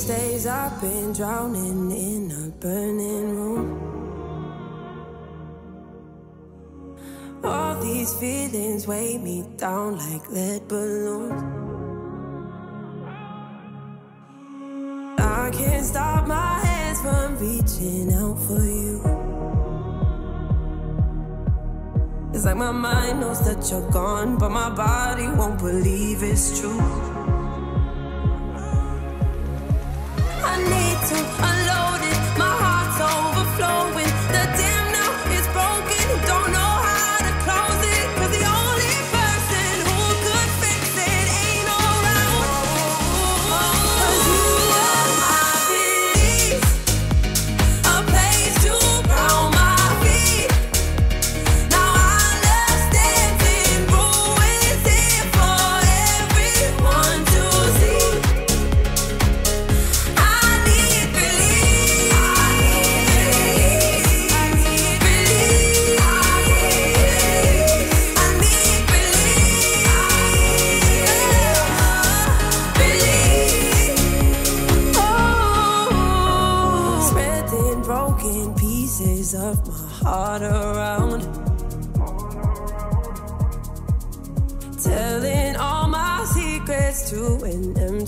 These days I've been drowning in a burning room. All these feelings weigh me down like lead balloons. I can't stop my hands from reaching out for you. It's like my mind knows that you're gone, but my body won't believe it's true. need to unload.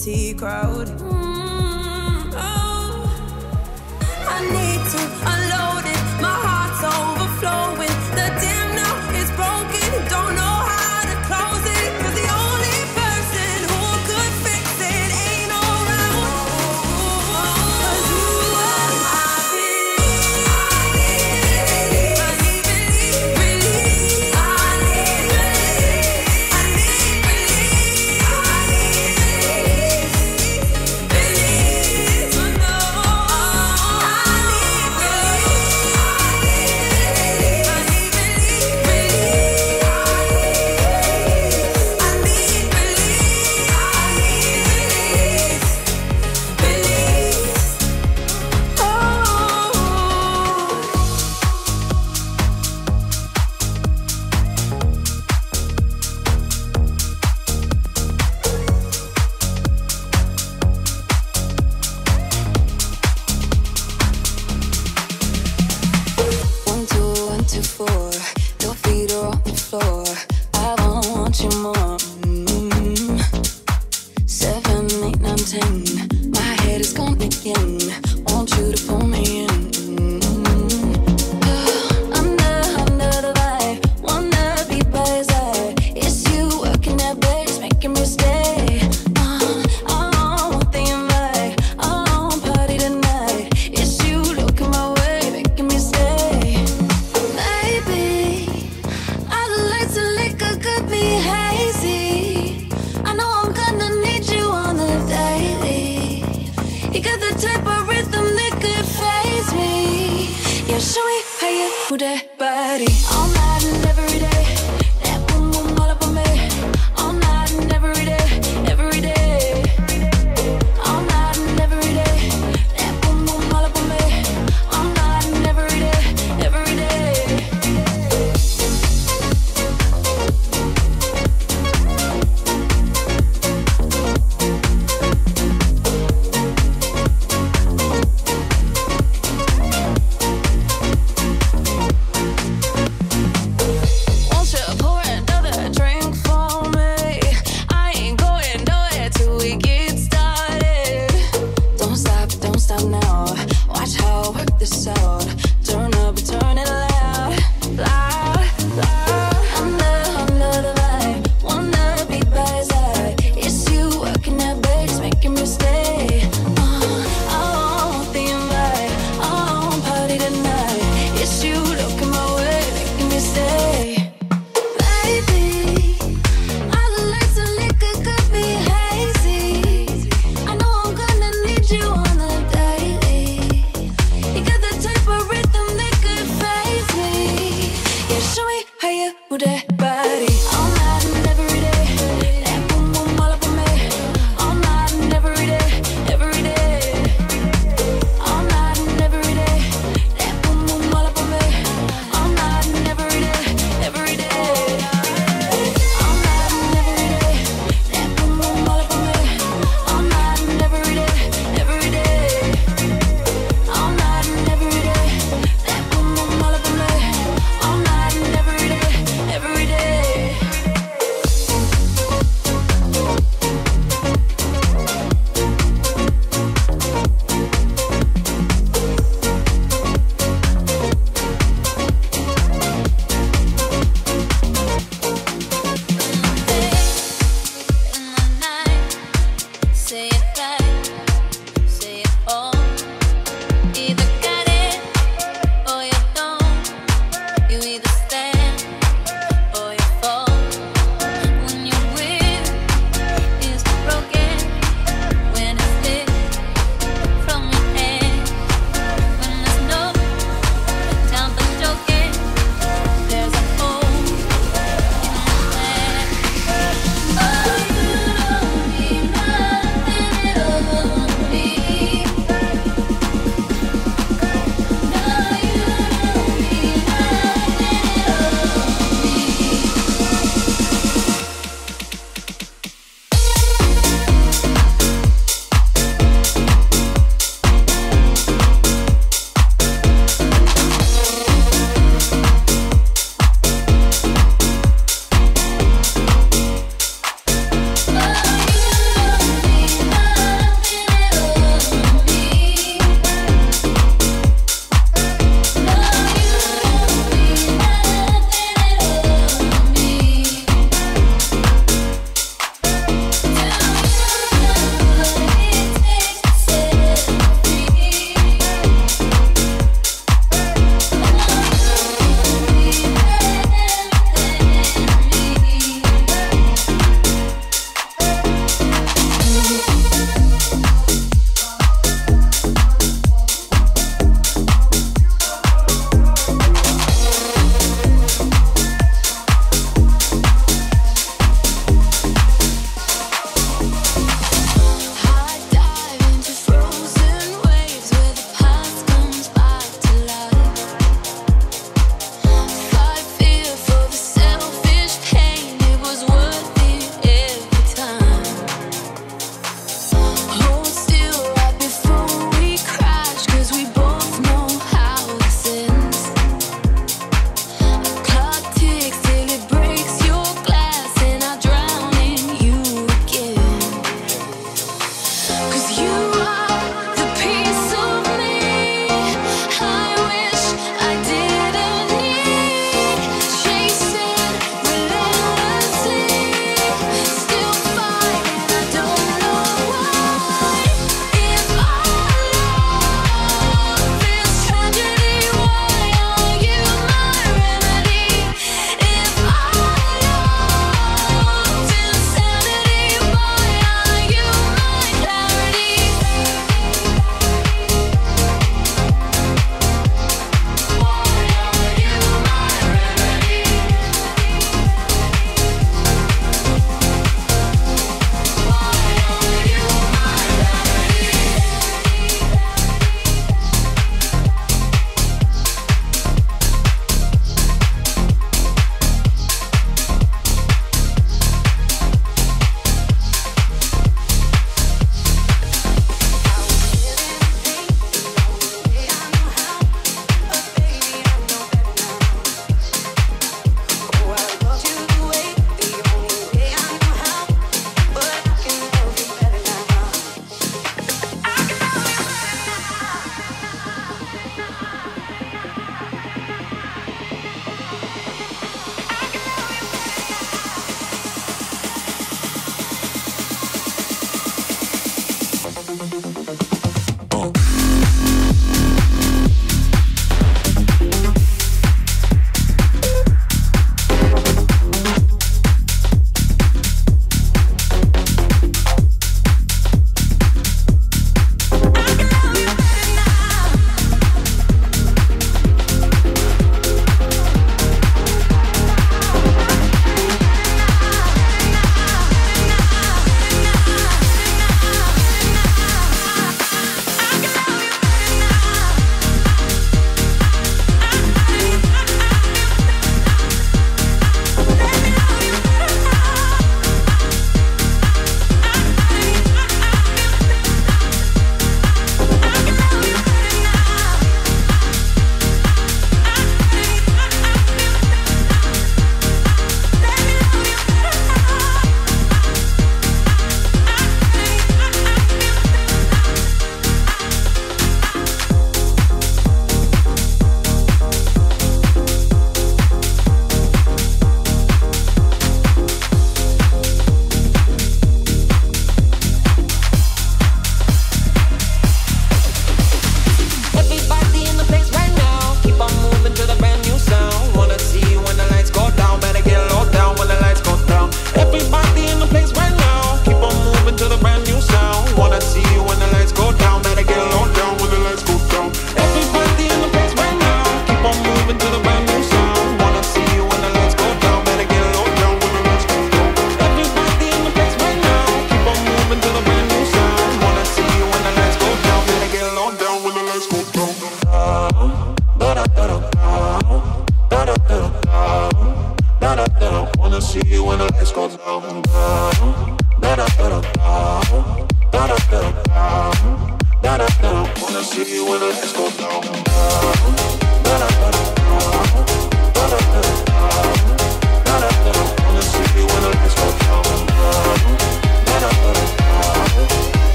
empty crowd. Yeah, show me how you move that body.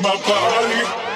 My body.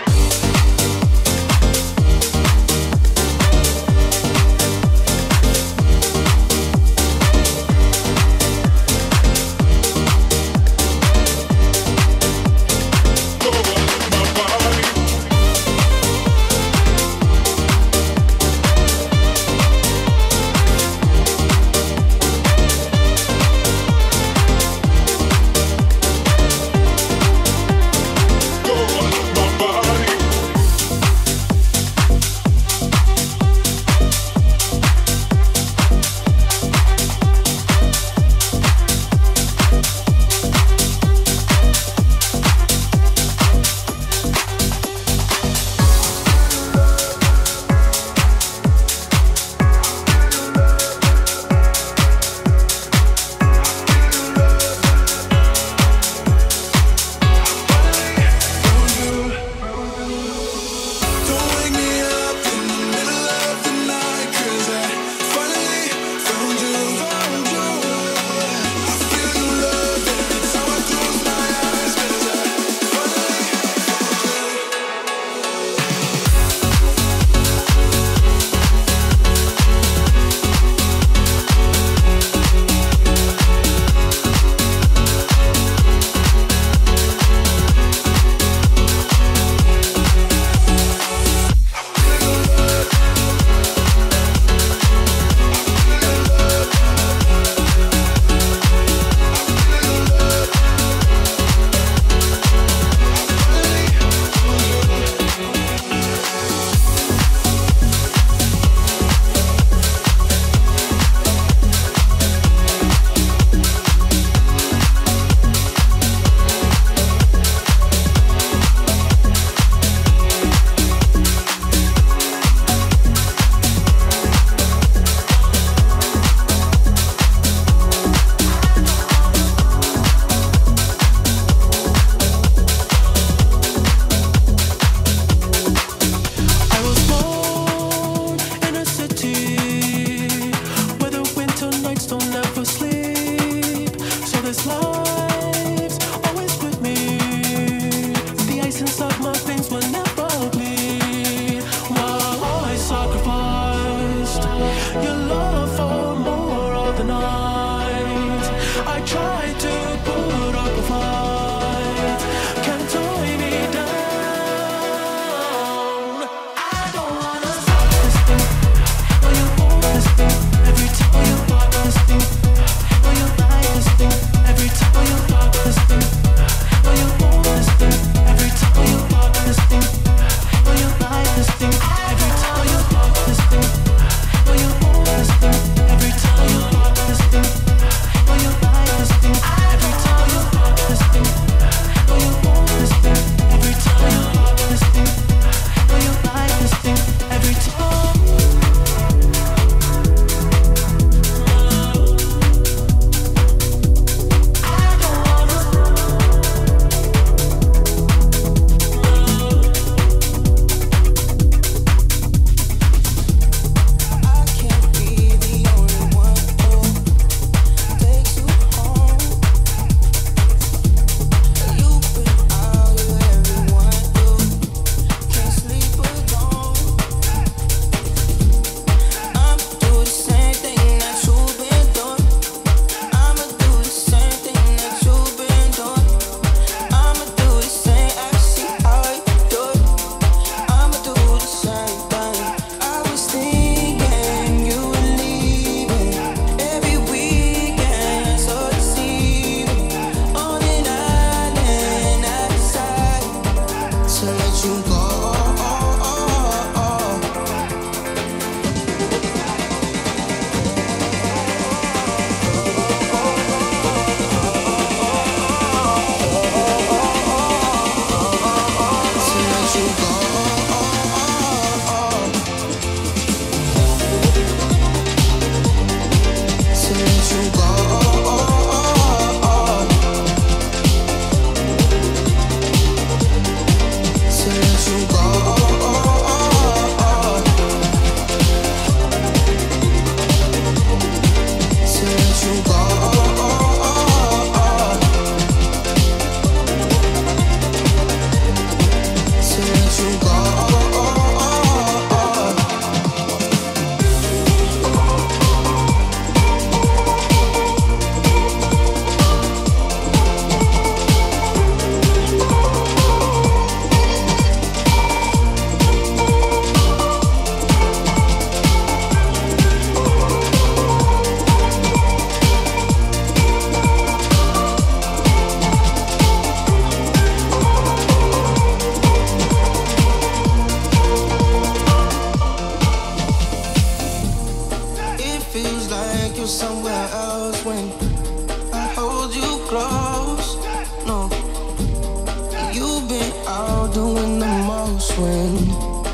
You've been out doing the most when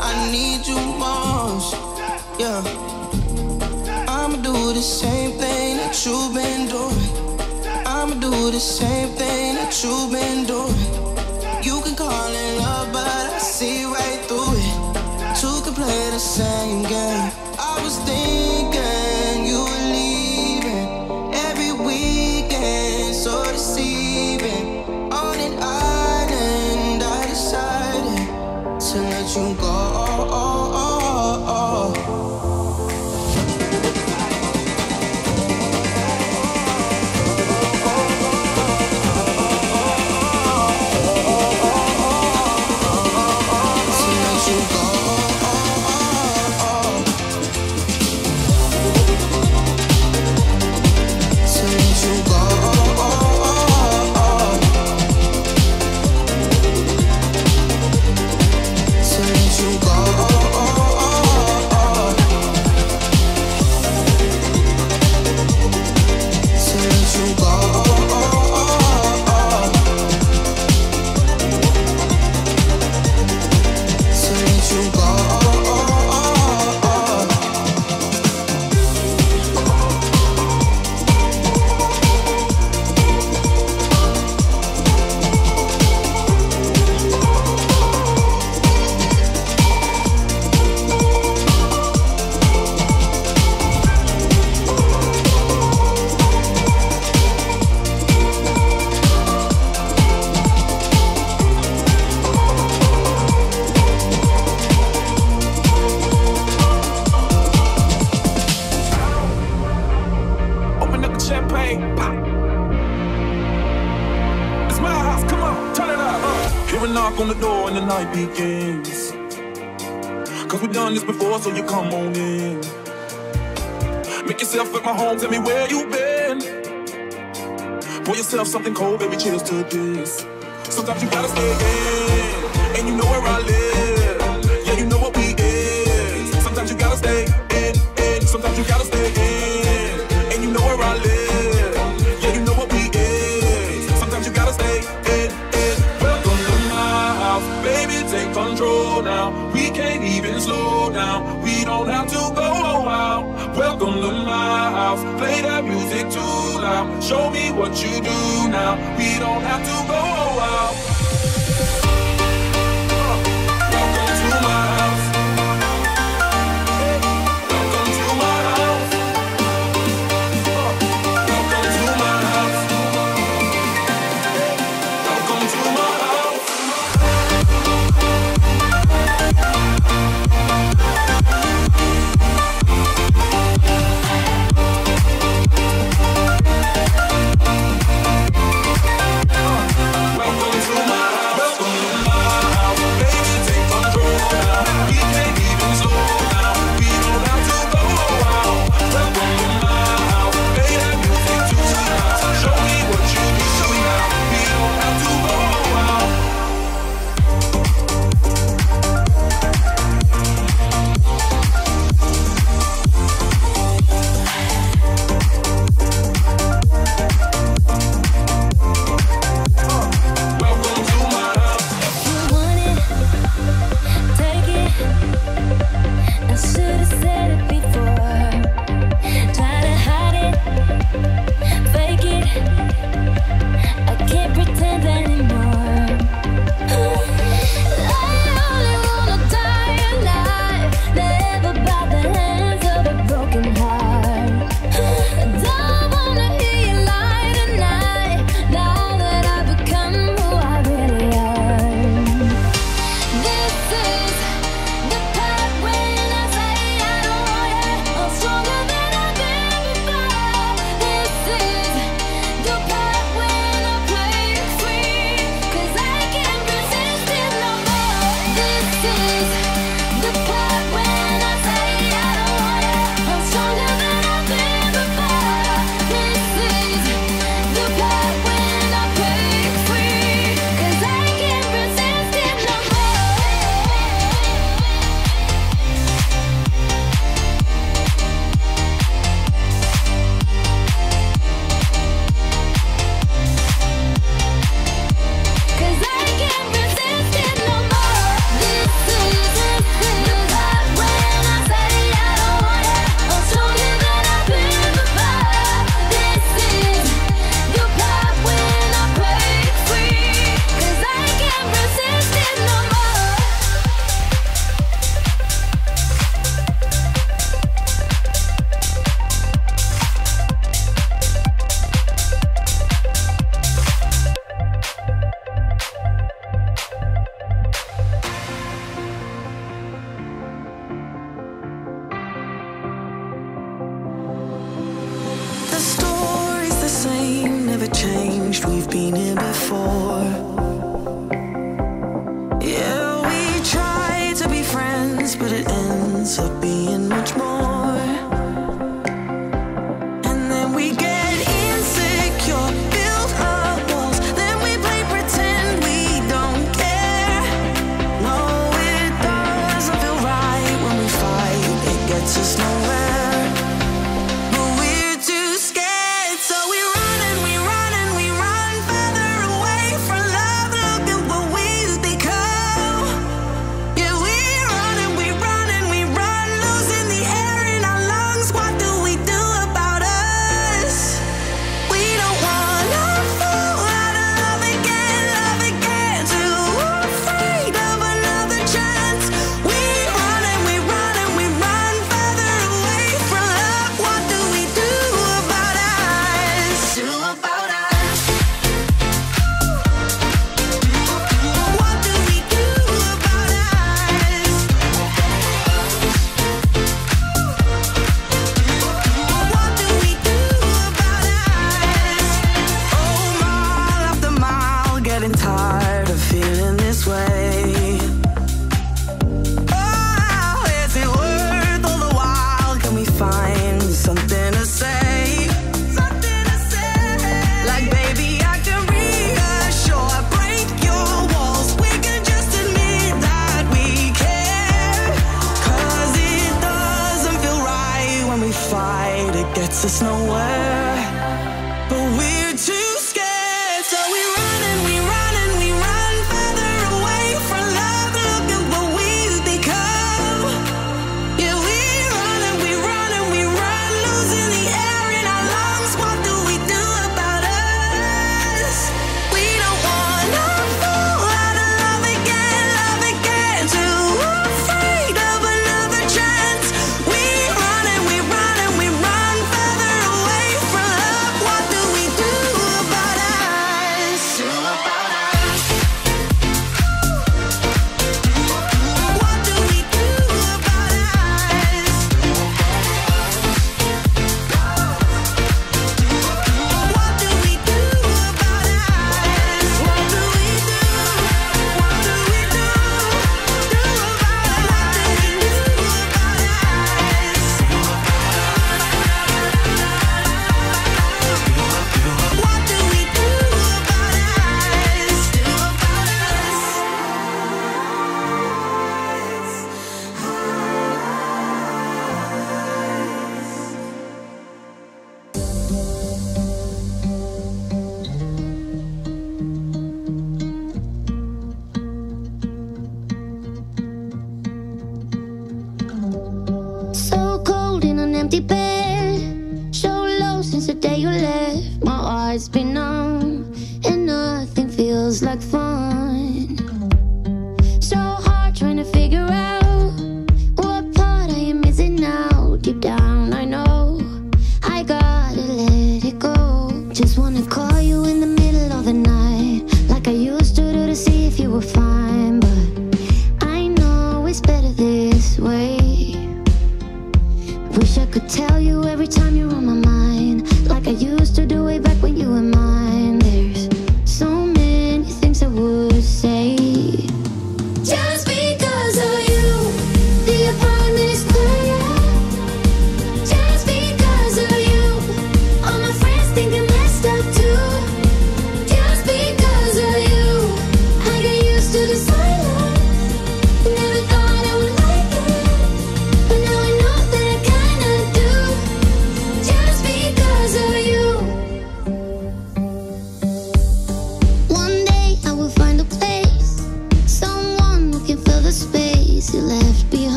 I need you most. Yeah, I'ma do the same thing that you've been doing. I'ma do the same thing that you've been doing. You can call it love, but I see right through it. Two can play the same game. I was thinking to this. Sometimes you gotta stay in, and you know where I live. Yeah, you know what we is. Sometimes you gotta stay in, in. Sometimes you gotta stay in, and you know where I live. Yeah, you know what we is. Sometimes you gotta stay in, in. Welcome to my house, baby, take control now. We can't even slow down. We don't have to go out. Welcome to my house, play that. Show me what you do now. We don't have to go out. But it ends up being much more.